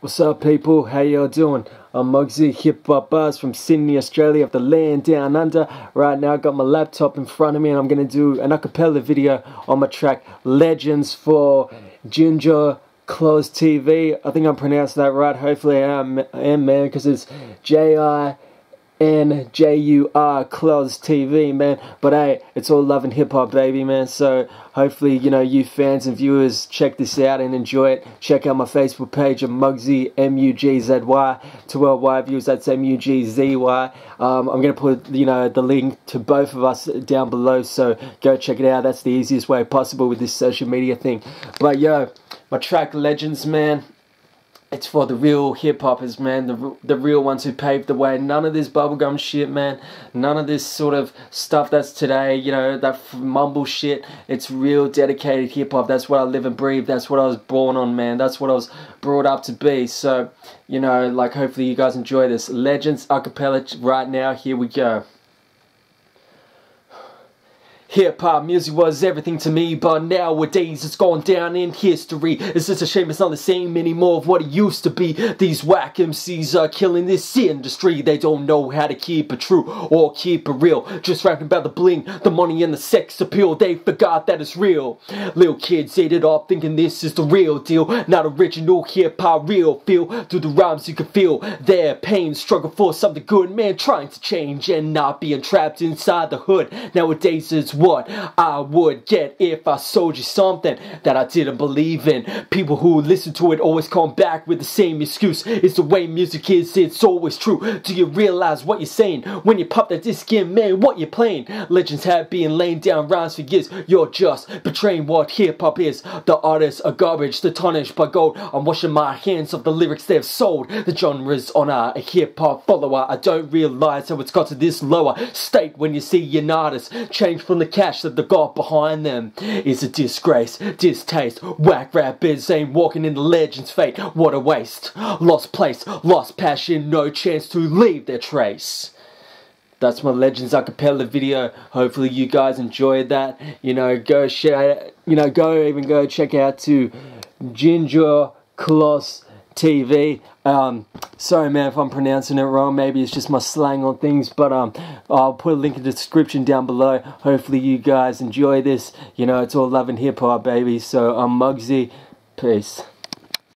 What's up, people? How y'all doing? I'm Mugzy Hip Hop Buzz from Sydney, Australia, of the land down under. Right now, I got my laptop in front of me, and I'm gonna do an acapella video on my track "Legends" for Jinjur Klozz TV. I think I'm pronouncing that right. Hopefully, I am, I am man, because it's J I N J U R Klozz TV, man. But hey, it's all love and hip hop, baby, man. So hopefully, you know, you fans and viewers check this out and enjoy it. Check out my Facebook page of Mugzy M U G Z Y. To worldwide viewers, that's M U G Z Y. Um, I'm gonna put you know the link to both of us down below, so go check it out. That's the easiest way possible with this social media thing. But yo, my track Legends, man it's for the real hip hoppers, man. The the real ones who paved the way. None of this bubblegum shit, man. None of this sort of stuff that's today. You know that mumble shit. It's real dedicated hip hop. That's what I live and breathe. That's what I was born on, man. That's what I was brought up to be. So, you know, like hopefully you guys enjoy this. Legends acapella right now. Here we go. Hip hop music was everything to me, but nowadays it's gone down in history. It's just a shame it's not the same anymore of what it used to be. These whack MCs are killing this industry. They don't know how to keep it true or keep it real. Just rapping about the bling, the money, and the sex appeal. They forgot that it's real. Little kids ate it up thinking this is the real deal. Not original hip hop, real feel. Through the rhymes you can feel their pain. Struggle for something good, man, trying to change and not being trapped inside the hood. Nowadays it's what I would get if I sold you something that I didn't believe in. People who listen to it always come back with the same excuse. It's the way music is, it's always true. Do you realize what you're saying when you pop that disc in, man? What you're playing? Legends have been laying down rhymes for years. You're just betraying what hip hop is. The artists are garbage, the tarnished by gold. I'm washing my hands of the lyrics they've sold. The genres on a hip hop follower. I don't realize how it's got to this lower state when you see an artist change from the cash that the got behind them is a disgrace, distaste. Whack rappers ain't walking in the legend's fate. What a waste. Lost place, lost passion, no chance to leave their trace. That's my Legends acapella video. Hopefully you guys enjoyed that. You know, go share. You know, go even go check out to Jinjur Klozz TV. Um, sorry, man, if I'm pronouncing it wrong. Maybe it's just my slang on things, but um, I'll put a link in the description down below. Hopefully, you guys enjoy this. You know, it's all love and hip hop, baby. So I'm Mugzy. Peace.